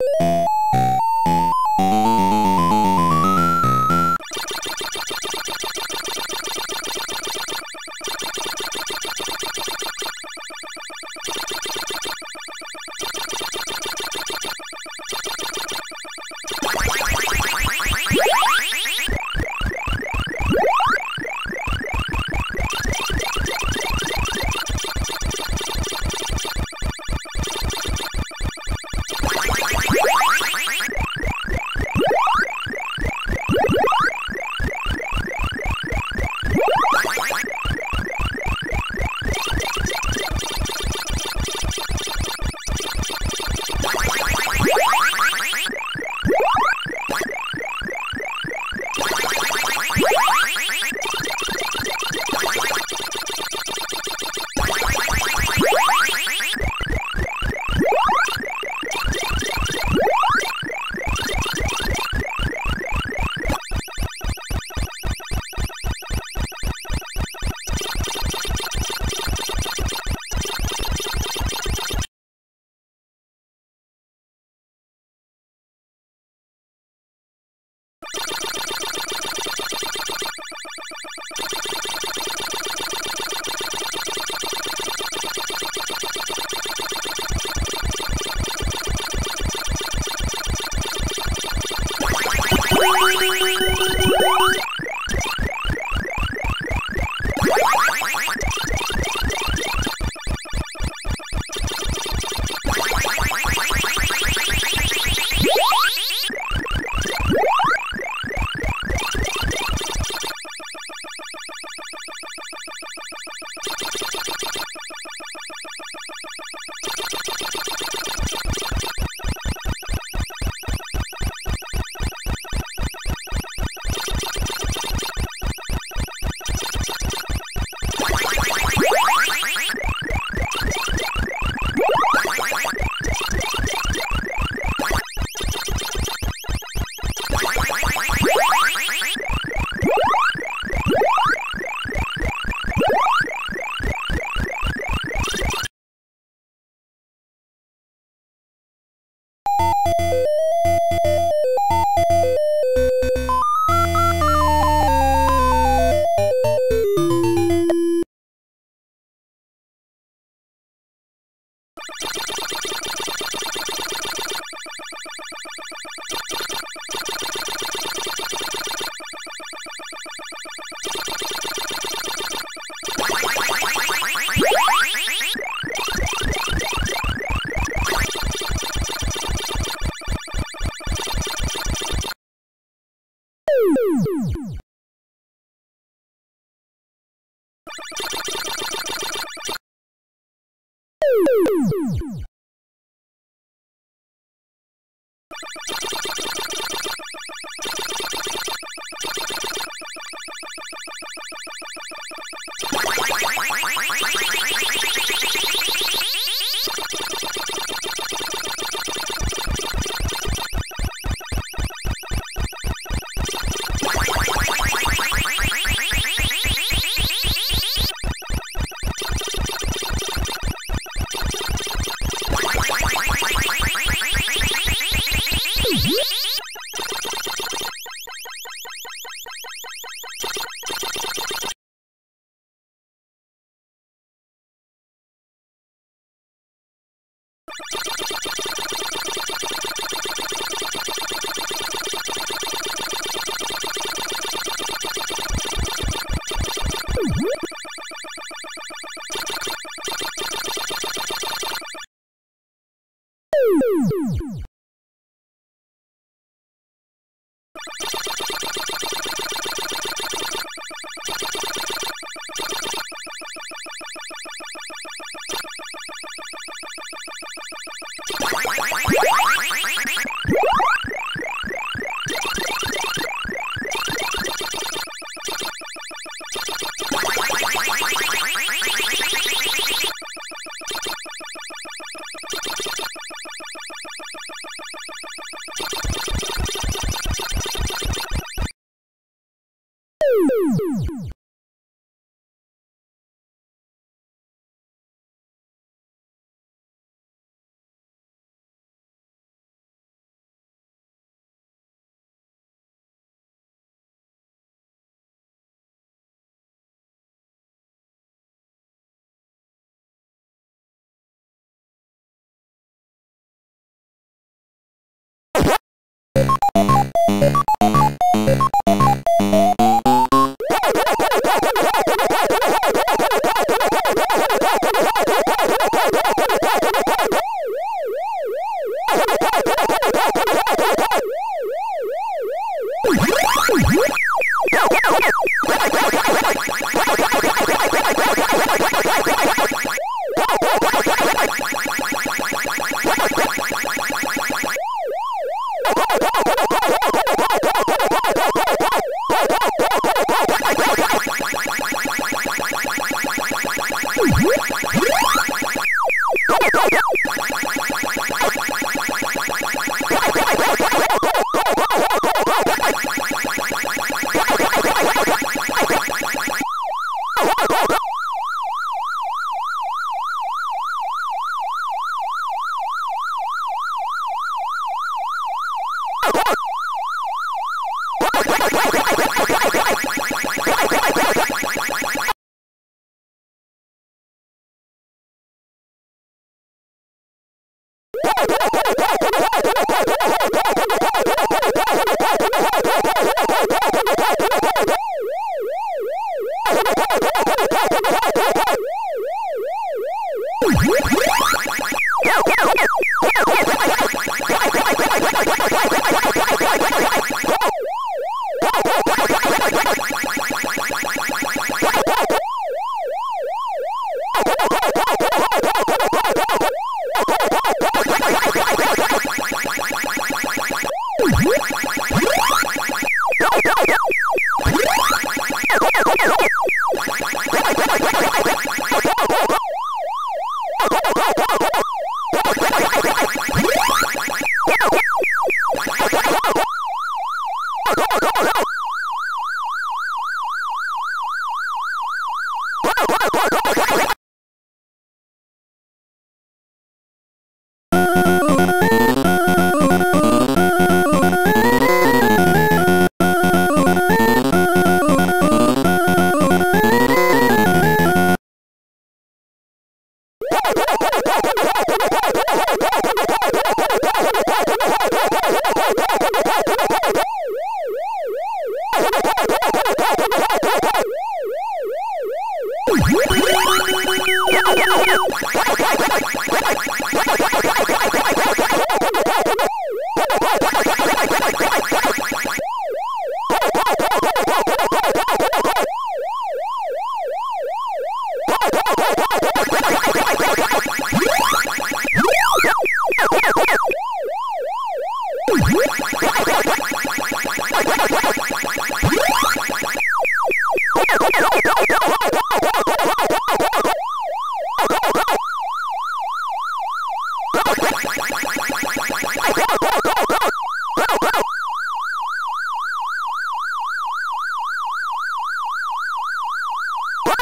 you